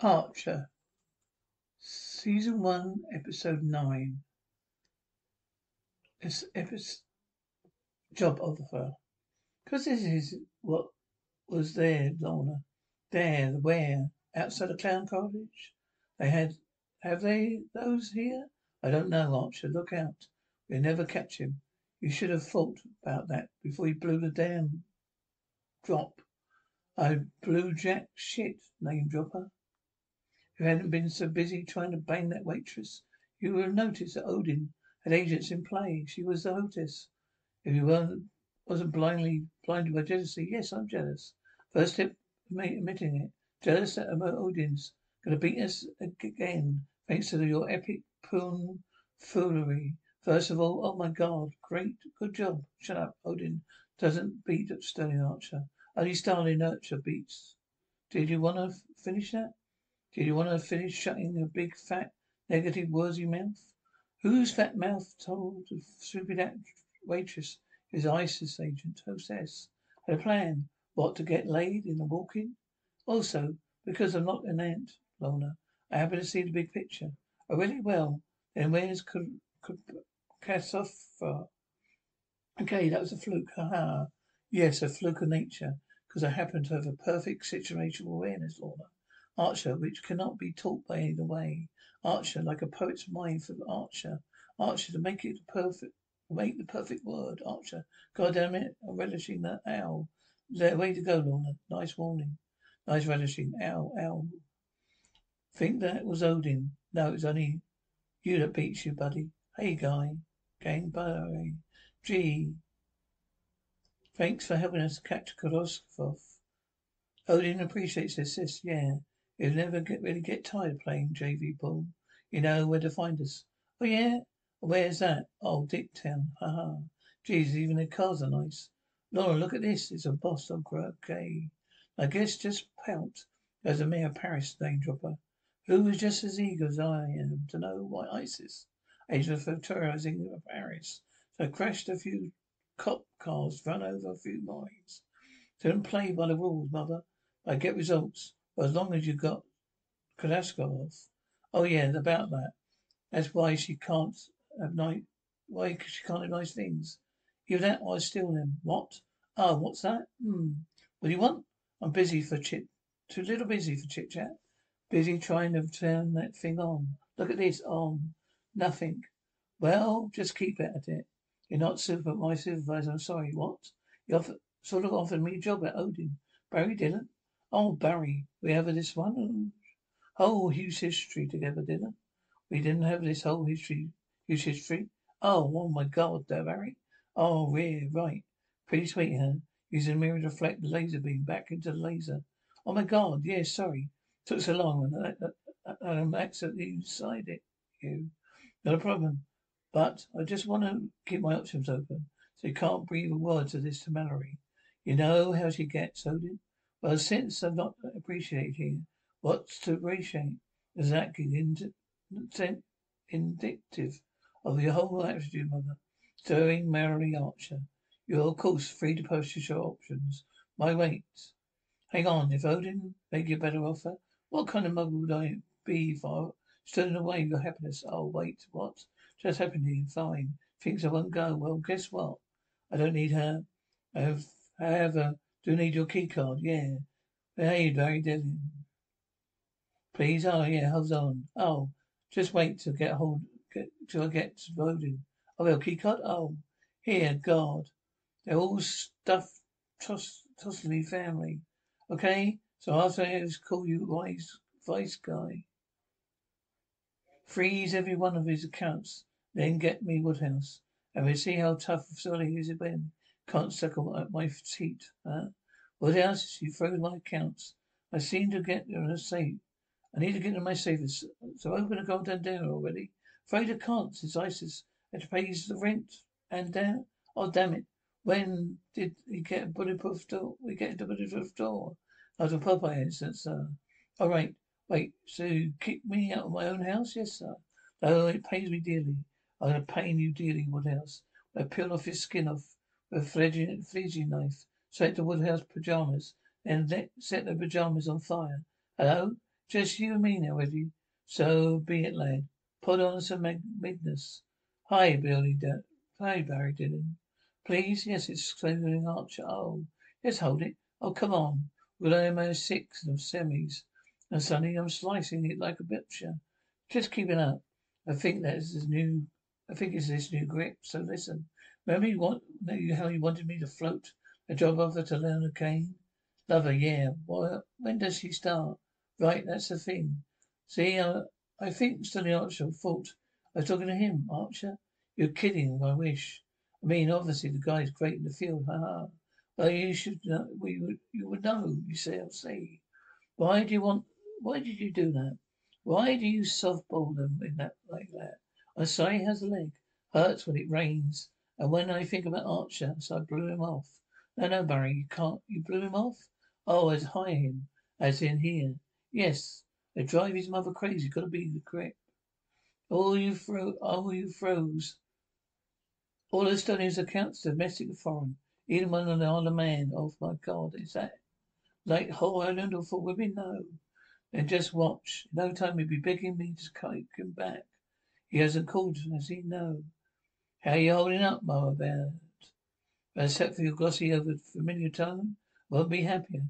Archer. Season 1, Episode 9. This episode. Job offer. Because this is what was there, Lana. There, where? Outside the clown cottage? They had. Have they those here? I don't know, Archer. Look out. We'll never catch him. You should have thought about that before you blew the damn drop. I blew Jack shit, name dropper. You hadn't been so busy trying to bang that waitress, you would have noticed that Odin had agents in play. She was the hostess. If you weren't wasn't blindly blinded by jealousy, yes, I'm jealous. First step, admitting it. Jealous that Odin's gonna beat us again, thanks to your epic poon foolery. First of all, oh my god, great, good job. Shut up, Odin doesn't beat up Sterling Archer. Only Sterling Archer beats. Did you want to finish that? Did you want to finish shutting your big, fat, negative, worthy mouth? Whose fat mouth told the stupid waitress his ISIS agent hostess had a plan? What, to get laid in the walk-in? Also, because I'm not an ant, Lana, I happen to see the big picture. Oh, really? Well, then where's Cassofa? Okay, that was a fluke. Ha ha. Yes, a fluke of nature. Because I happen to have a perfect situational awareness, Lana. Archer, which cannot be taught by either way. Archer, like a poet's mind for Archer. Archer, to make it perfect, make the perfect word. Archer, God damn it, I'm relishing that owl. There way to go, Lana. Nice warning. Nice relishing. Owl, ow. Think that was Odin. No, it's only you that beats you, buddy. Hey, guy. Gang, bye. Gee. Thanks for helping us catch Koroskov. Odin appreciates this, sis. Yeah. You'll never get really get tired of playing JV pool. You know where to find us. Oh yeah? Where's that? Oh, Dicktown. Ha ha. Geez, even the cars are nice. Laura, look at this. It's a boss Boston okay. I guess just pout as a mere Paris name dropper. Who is just as eager as I am to know why ISIS agents for terrorizing Paris. So I crashed a few cop cars, run over a few mines. Don't play by the rules, mother. I get results. But as long as you got Kalaskov. Oh yeah, about that. That's why she can't have night. Why she can't have nice things. Give that or I steal them. What? Oh, what's that? Hmm. What do you want? I'm busy for chit. Too little busy for chit chat. Busy trying to turn that thing on. Look at this. On. Nothing. Well, just keep it at it. You're not super my supervisor. I'm sorry. What? You offer, sort of offered me a job at Odin. Barry Dillon? Oh, Barry, we have this one whole huge history together, didn't we? Didn't have this whole history, huge history. Oh, oh my God, there, Barry. Oh, yeah, right. Pretty sweet, huh? Using the mirror to reflect the laser beam back into the laser. Oh my God, yeah, sorry. Took so long, and I'm accidentally inside it. You, not a problem. But I just want to keep my options open, so you can't breathe a word to this to Malory. You know how she gets, Odin. Well, since I'm not appreciating what's to appreciate, exactly indicative of your whole attitude, mother. Stirring Mary Archer. You're, of course, free to purchase your options. My wait. Hang on, if Odin make you a better offer, what kind of mother would I be if I stood in the way of your happiness? Oh, wait, what? Just happening, fine. Thinks I won't go. Well, guess what? I don't need her. I have, however, do need your key card, yeah. Hey, very Dillon. Please, oh yeah, hold on. Oh, just wait till get hold get till I get voted. Oh well, key card? Oh. Here, God. They're all stuff toss tossly family. Okay? So after I just call you wise vice guy. Freeze every one of his accounts, then get me Woodhouse. And we'll see how tough Sully is when can't suckle at my feet, huh? What else? You froze my accounts. I seem to get in a safe. I need to get in my safe. So open a golden dinner already. Afraid I can't since ISIS had to pay the rent and down. Oh damn it. When did he get a bulletproof door? We get a bulletproof door. After Popeye instance, sir. All right. Wait. So you kick me out of my own house? Yes, sir. Oh, it pays me dearly. I'm going to pain you dearly, what else? I peel off your skin off with a fledging knife. Select the Woodhouse pajamas, then let, set the pajamas on fire. Hello? Just you and me now, Reggie. So be it, lad. Put on some Magnus. Hi, Billy. D- Hi, Barry Dillon. Please? Yes, it's exclaiming Archer. Oh, yes, hold it. Oh, come on. We'll only six of semis. And suddenly I'm slicing it like a butcher. Just keep it up. I think that's his new, I think it's this new grip. So listen. Remember you want, how you wanted me to float a job offer to Leonard Kane? Lover, yeah. Well, when does she start? Right, that's the thing. See, uh, I think Stanley Archer thought I was talking to him. Archer? You're kidding, I wish. I mean, obviously the guy's great in the field, ha ha. Well, you should know, we would, you would know, you say, I'll see. Why do you want, why did you do that? Why do you softball them in that, like that? I say, sorry, how's the leg? Hurts when it rains. And when I think about Archer, so I blew him off. No, no, Barry, you can't, you blew him off? Oh, as high him, as in here. Yes, they drive his mother crazy. Gotta be the grip. All you froze. all you froze. All those studies accounts, domestic and foreign. Even when on the Man. Oh my God, is that like whole island or for women? No. Then just watch. No time he'll be begging me to take him back. He hasn't called, has he? No. How you holding up, Mama Bear? Except for your glossy over familiar tone, won't be happier.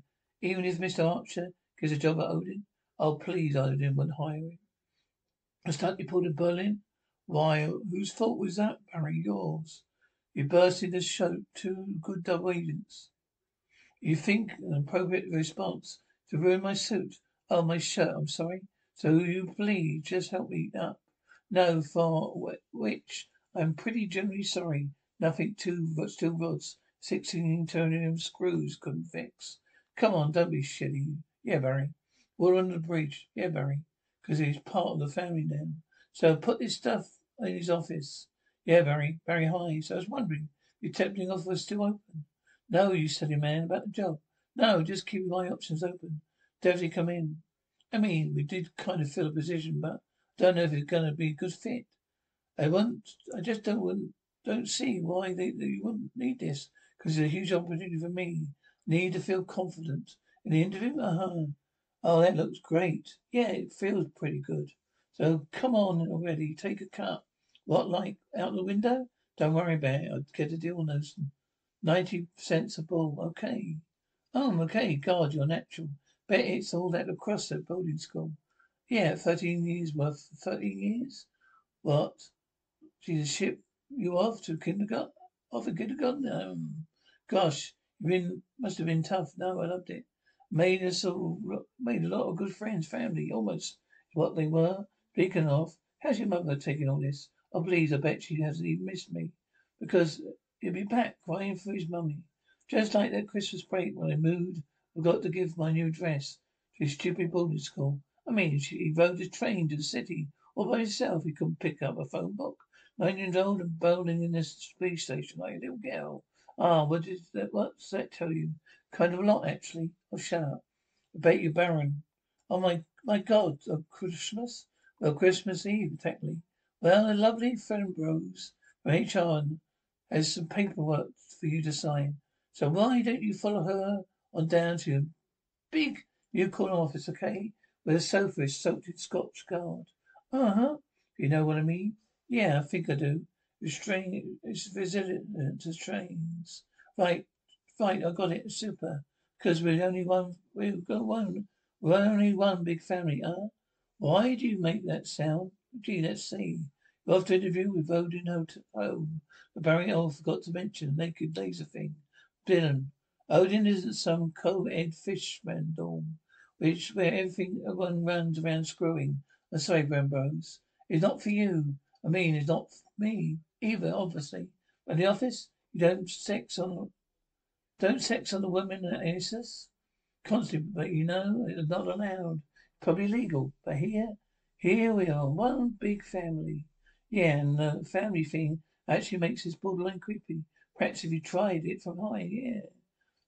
Even if Mr. Archer gives a job at Odin. Oh, please, Odin won't hire him. Stunt you pulled in Berlin? Why, whose fault was that, Barry? Yours. You burst in the show two good double agents. You think an appropriate response to ruin my suit. Oh, my shirt, I'm sorry. So you please just help me up. No, for which I'm pretty generally sorry. Nothing two steel rods, sixteen turning screws couldn't fix. Come on, don't be shitty. Yeah, Barry. We're on the bridge. Yeah, Barry. Because he's part of the family now. So put this stuff in his office. Yeah, Barry. Barry High. So I was wondering, your tempting offer was still open. No, you silly man, about the job. No, just keep my options open. Definitely come in. I mean, we did kind of fill a position, but I don't know if it's going to be a good fit. I won't, I just don't want, don't see why they, you wouldn't need this. Because it's a huge opportunity for me. Need to feel confident. In the interview, uh-huh. Oh, that looks great. Yeah, it feels pretty good. So come on already, take a cut. What, like out the window? Don't worry about it. I'll get a deal, Nelson. Ninety cents a ball. Okay. Oh, okay. God, you're natural. Bet it's all that across at boarding school. Yeah, thirteen years worth. Thirteen years? What? She's a ship you off to kindergarten? Off to kindergarten? Um, gosh, you been must have been tough. No, I loved it. Made us all, made a lot of good friends, family, almost what they were. Speaking of, how's your mother taking all this? Oh, please, I bet she hasn't even missed me. Because he'll be back crying for his mummy. Just like that Christmas break when I moved, I got to give my new dress to his stupid boarding school. I mean, she, he rode a train to the city all by himself. He couldn't pick up a phone book. Nine years old and bowling in this police station like a little girl. Ah, what does that, what's that tell you? Kind of a lot, actually. Oh, shut up. I bet you, Baron. Oh, my, my God. Oh, Christmas? Well, Christmas Eve, technically. Well, a lovely friend Rose from HR has some paperwork for you to sign. So why don't you follow her on down to your big new corner office, okay? Where the sofa is soaked in Scotchgard. Uh-huh. You know what I mean? Yeah, I think I do. Restrain, it's resilient to trains. Right, right, I got it. Super. Because we're only one, we've got one, we're only one big family, huh? Why do you make that sound? Gee, let's see. You're off to interview with Odin Home. The Barry Oh, forgot to mention the naked laser thing. Dillon. Odin isn't some co-ed fishman dorm, which where everything everyone runs around screwing. I'm sorry. It's not for you. I mean, it's not me either, obviously. But in the office, you don't sex on don't sex on the women at Isis. Constantly, but you know, it's not allowed. Probably legal. But here, here we are, one big family. Yeah, and the family thing actually makes this borderline creepy. Perhaps if you tried it from high, yeah.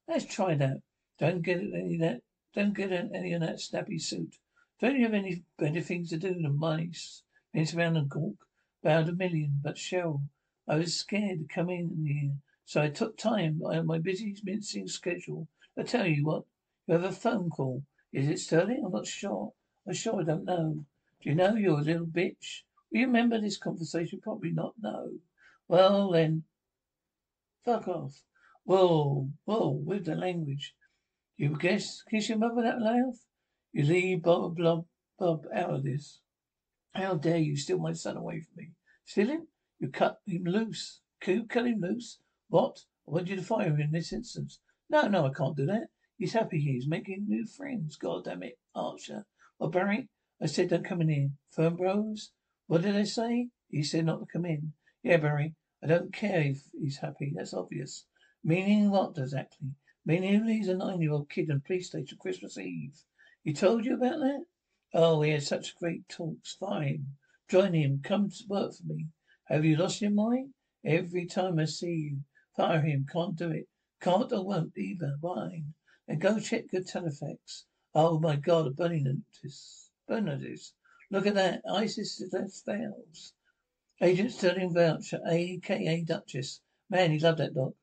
Let's try that. Don't get any of that. Don't get any of that snappy suit. Don't you have any better things to do than mice? Mince around and gawk about a million. But shell. I was scared to come in here, so I took time out my busy mincing schedule. I tell you what, you have a phone call. Is it Sterling? I'm not sure. I'm sure I don't know. Do you know you're a little bitch? Will you remember this conversation? Probably not, no. Well then, fuck off. Whoa, whoa, with the language. You guess, kiss your mother that loud? You leave Bob, Bob, Bob out of this. How dare you steal my son away from me? Steal him? You cut him loose. You cut him loose? What? I want you to fire him in this instance. No, no, I can't do that. He's happy. He's making new friends. God damn it, Archer. Well, Barry, I said don't come in here. Firm bros? What did I say? He said not to come in. Yeah, Barry. I don't care if he's happy. That's obvious. Meaning what exactly? Meaning he's a nine-year-old kid in a police station Christmas Eve. He told you about that? Oh, we had such great talks. Fine. Join him. Come to work for me. Have you lost your mind? Every time I see you, fire him. Can't do it. Can't or won't either. Fine. And go check your telefax. Oh my god. Burn notice. Look at that. ISIS that fails. Agent Sterling Voucher, aka Duchess. Man, he loved that dog.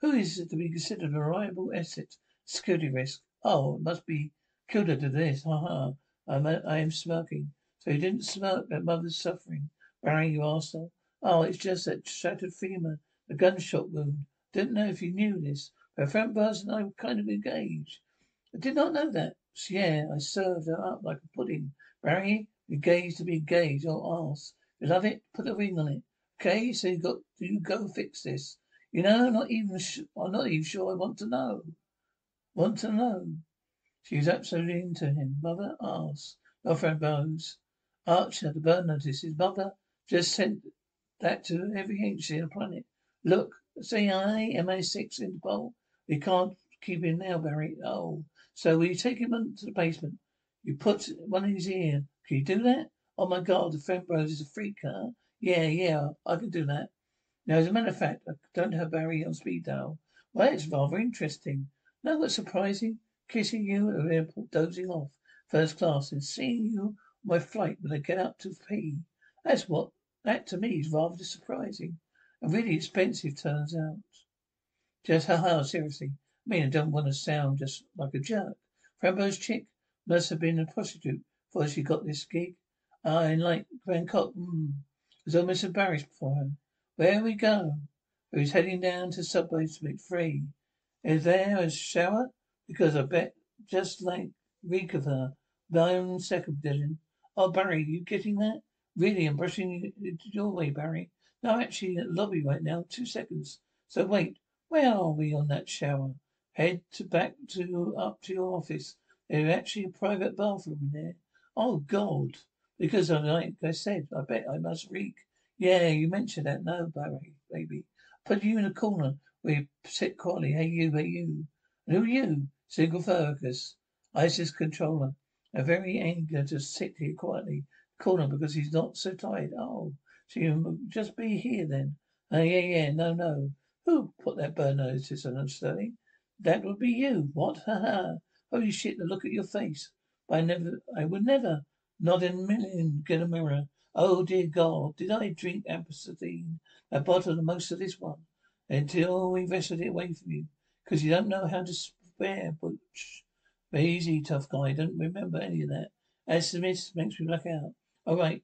Who is it to be considered a reliable asset? Security risk. Oh, it must be killed to this. Ha ha. I'm, I am smirking. So you didn't smirk at mother's suffering. Barry, you arsehole. Oh, it's just that shattered femur. A gunshot wound. Didn't know if you knew this. Her friend Buzz and I were kind of engaged. I did not know that. So, yeah, I served her up like a pudding. Barry, engaged to be engaged. Oh, ass. You love it? Put a ring on it. Okay, so you got do you go fix this. You know, not even sh- I'm not even sure I want to know. Want to know? She was absolutely into him. Mother asked. No friend Bose. Archer, the burn notice. His mother just sent that to every agency on the planet. Look, CIA, MI6 Interpol. We can't keep him now, Barry. Oh, so will you take him into the basement? You put one in his ear. Can you do that? Oh my God, the friend Bros is a freak, huh? Yeah, yeah, I can do that. Now, as a matter of fact, I don't have Barry on speed dial. Well, it's rather interesting. No, what's surprising? Kissing you at the airport, dozing off, first class, and seeing you on my flight when I get up to pee. That's what, that to me is rather surprising. And really expensive, turns out. Just, haha, seriously. I mean, I don't want to sound just like a jerk. Frambo's chick must have been a prostitute before she got this gig. Ah, in like Bangkok. I was almost embarrassed for her. Where we go? Was heading down to subway to make free. Is there a shower? Because I bet just like reek of her. My second, Dillon. Oh, Barry, you getting that? Really, I'm brushing it your way, Barry. No, I'm actually at lobby right now. Two seconds. So wait, where are we on that shower? Head to back to up to your office. There's actually a private bathroom in there. Oh God. Because I like I said, I bet I must reek. Yeah, you mentioned that. No, Barry, baby. Put you in a corner where you sit quietly. Hey you, hey you. And who are you? Single focus. ISIS controller. A very anger to sit here quietly. Corner because he's not so tired. Oh. So you just be here then. Oh yeah, yeah, no, no. Who put that burn notice on Sterling? That would be you. What? Ha ha. Holy shit, the look at your face. But I never, I would never, not in a million, get a mirror. Oh dear God, did I drink ampicillin? I bottled most of this one until we wrested it away from you. Because you don't know how to spare, Butch. But easy, tough guy. Don't remember any of that. As Smith makes me black out. All right.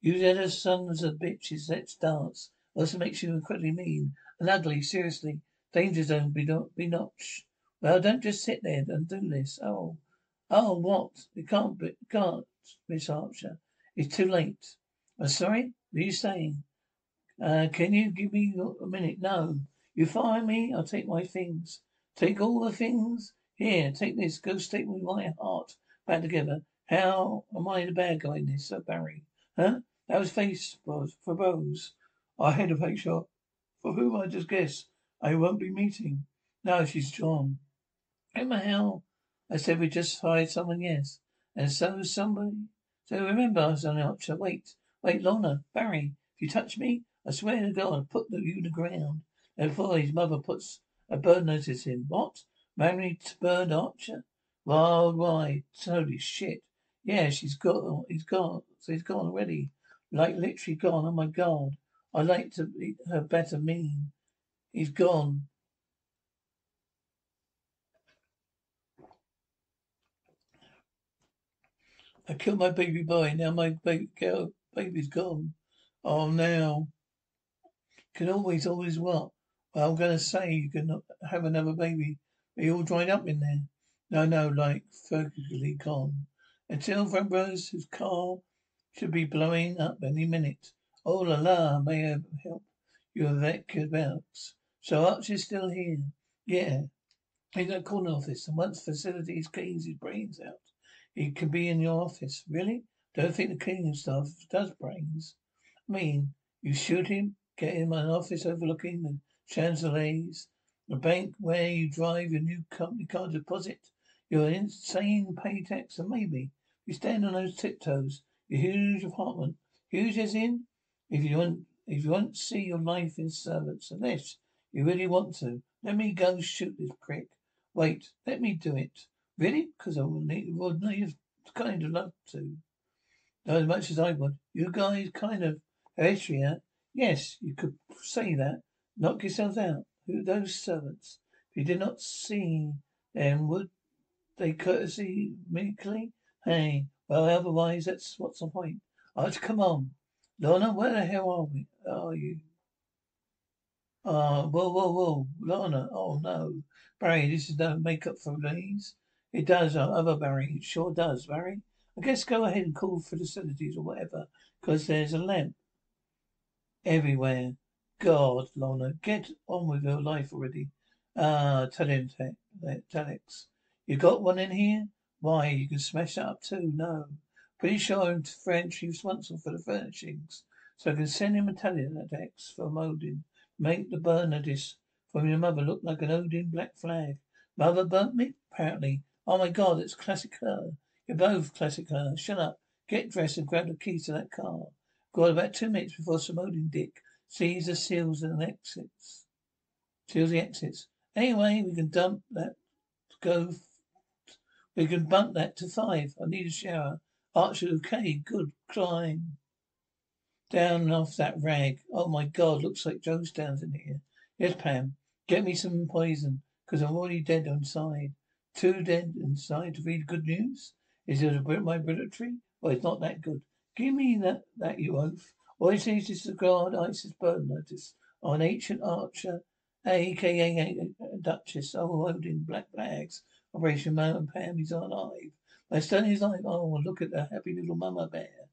You little sons of bitches, let's dance. Also makes you incredibly mean and ugly. Seriously, danger zone be not be notch. Well, don't just sit there and do this. Oh, oh, what? It can't be, can't, Miss Archer. It's too late. I'm sorry. What are you saying? Uh, can you give me a minute? No. You fire me, I'll take my things. Take all the things? Here, take this. Go stay with my heart back together. How am I the bad guy in this, Sir Barry? Huh? That was face was for Bose. Our head of HR, for whom I just guess I won't be meeting. No, she's John. Remember how I said we just hired someone? Yes. And so somebody. So remember, I son Archer. Wait, wait, Lana, Barry. If you touch me, I swear to God, I'll put you in the ground. And before his mother puts a bird notice him. What? To Bird Archer? Worldwide. Holy shit. Yeah, she's got, he's gone. So he's gone already. Like literally gone. Oh my God. I like to be her better mean. He's gone. I killed my baby boy. Now my baby girl, baby's gone. Oh, now. Can always, always what? Well, I'm gonna say you can have another baby. Are you all dried up in there? No, no, like fergily gone. Until Ambrose's car should be blowing up any minute. Oh la la, may I help you with that So Archie's still here. Yeah. He's at the corner office, and once facilities cleans his brains out, he can be in your office. Really? Don't think the cleaning staff does brains. I mean, you shoot him, get him in an office overlooking the Champs-Elysees, the bank where you drive your new company car deposit, your insane pay tax, and maybe you stand on those tiptoes, your huge apartment, huge as in, if you want, if you want to see your life in servants, unless you really want to, let me go shoot this prick. Wait, let me do it. Really? Because I would need, would need kind of love to. Not as much as I would. You guys kind of hereditary, Yes, you could say that. Knock yourselves out. Who those servants? If you did not see them, would they courtesy meekly? Hey, well, otherwise, that's what's the point. Archie, come on. Lana, where the hell are we? Are you? Ah, uh, whoa, whoa, whoa. Lana, oh no. Barry, this is no makeup for these. It does, uh, other Barry. It sure does, Barry. I guess go ahead and call for facilities or whatever, because there's a lamp everywhere. God, Lana, get on with your life already. Ah, tell him, Telex. You got one in here? Why, you can smash that up too. No. Pretty sure I'm French he's responsible for the furnishings. So I can send him a telex for molding. Make the Bernadis from your mother look like an Odin black flag. Mother burnt me? Apparently. Oh my god, it's classic her. You're both classic her. Shut up. Get dressed and grab the keys to that car. Got about two minutes before some Odin dick sees the seals and exits. Seals the exits. Anyway, we can dump that go we can bump that to five. I need a shower. Archer, okay, good. Climb. Down off that rag. Oh my god, looks like Joe's down in here. Yes, Pam. Get me some poison, because I'm already dead inside. Too dead inside to read good news? Is it a my military? Well, it's not that good. Give me that, that you oath. The guard ISIS burn notice on ancient archer, aka Duchess. Oh, Odin, black bags. Operation and Pam is alive. My son is like, oh, look at the happy little mama bear.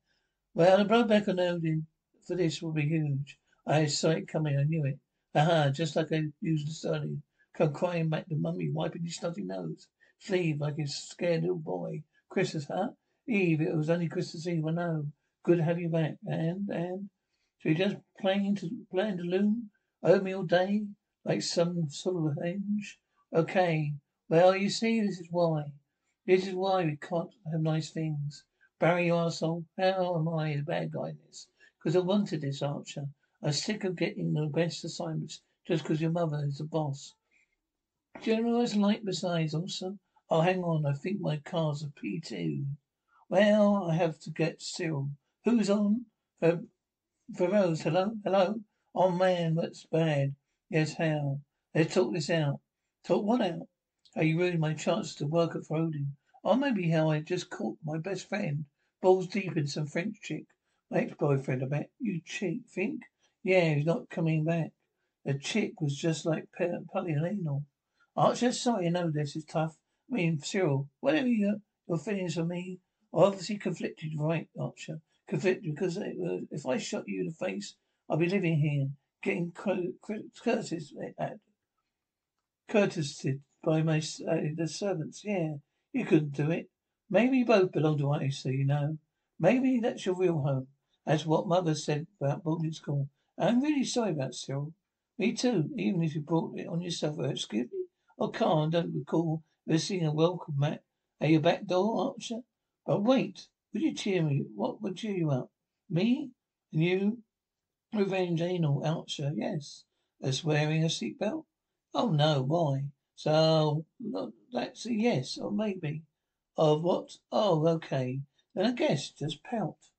Well, the blowback on Odin for this will be huge. I saw it coming, I knew it. Aha, just like I used the Sterling. Come crying back to mummy, wiping his snotty nose. Sleeve like a scared little boy. Christmas, huh? Eve, it was only Christmas Eve, I know. Good to have you back. And, and, so you're just playing to, playing to loom? Owe me all day? Like some sort of henge? Okay. Well, you see, this is why. This is why we can't have nice things. Barry, you arsehole. How am I the bad guy in this? Because I wanted this, Archer. I'm sick of getting the best assignments just because your mother is the boss. Generous like besides, also. Oh, hang on. I think my car's a P2. Well, I have to get Cyril. Who's on? For, for Rose. Hello? Hello? Oh, man, that's bad. Yes, how? Let's talk this out. Talk what out? How you ruined my chance to work at Frodin. Or oh, maybe how I just caught my best friend balls deep in some French chick. My ex-boyfriend, I bet. You chick, think? Yeah, he's not coming back. The chick was just like Polly Archer, sorry, I know this is tough. I mean, Cyril, whatever your, your feelings for me obviously conflicted, right, Archer? Conflicted because if I shot you in the face, I'd be living here, getting courtesy at courtesy by my uh, the servants. Yeah, you couldn't do it. Maybe you both belong to IC, you know. Maybe that's your real home. That's what mother said about boarding school. I'm really sorry about Cyril. Me too, even if you brought it on yourself. Uh, excuse me? Oh, Carl, don't recall ever seeing a welcome mat at your back door, Archer. But wait, would you cheer me? What would cheer you up? Me? And you? Revenge anal, Archer, yes. As wearing a seatbelt? Oh no, why? So that's a yes, or maybe. Of what? Oh, okay. Then I guess just pout.